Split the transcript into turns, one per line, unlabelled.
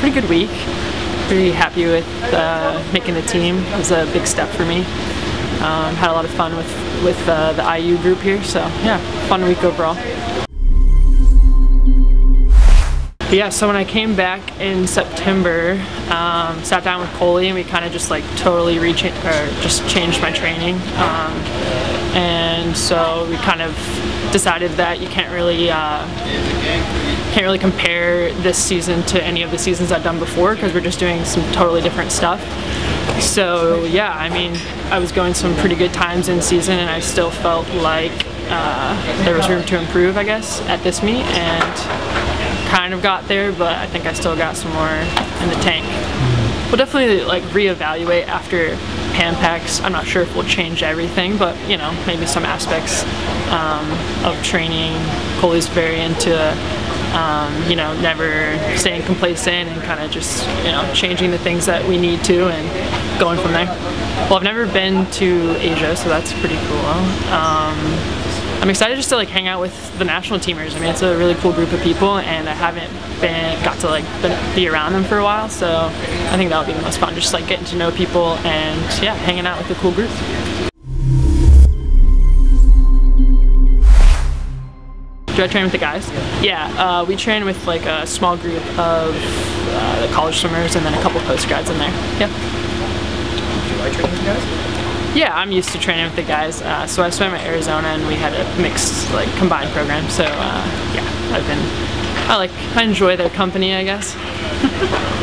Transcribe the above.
pretty good week. Pretty happy with uh, making the team. It was a big step for me. Um, had a lot of fun with with uh, the IU group here, so yeah, fun week overall. But yeah, so when I came back in September, um, sat down with Coley and we kind of just like totally reach or just changed my training. Um, and so we kind of decided that you can't really uh, can't really compare this season to any of the seasons I've done before because we're just doing some totally different stuff. So yeah, I mean, I was going some pretty good times in season and I still felt like uh, there was room to improve, I guess, at this meet. And kind of got there, but I think I still got some more in the tank. We'll definitely like reevaluate after Pan Pacs. I'm not sure if we'll change everything, but you know, maybe some aspects um, of training. Coley's very into um, you know, never staying complacent and kind of just, you know, changing the things that we need to and going from there. Well, I've never been to Asia, so that's pretty cool. Um, I'm excited just to like hang out with the national teamers. I mean, it's a really cool group of people, and I haven't been got to like be around them for a while. So I think that would be the most fun, just like getting to know people and yeah, hanging out with a cool group. Do I train with the guys? Yeah, uh, we train with like a small group of uh, the college swimmers and then a couple post grads in there. Yeah.
Do you like training with guys?
Yeah, I'm used to training with the guys. Uh, so I swam at Arizona, and we had a mixed, like, combined program. So uh, yeah, I've been, I like, I enjoy their company, I guess.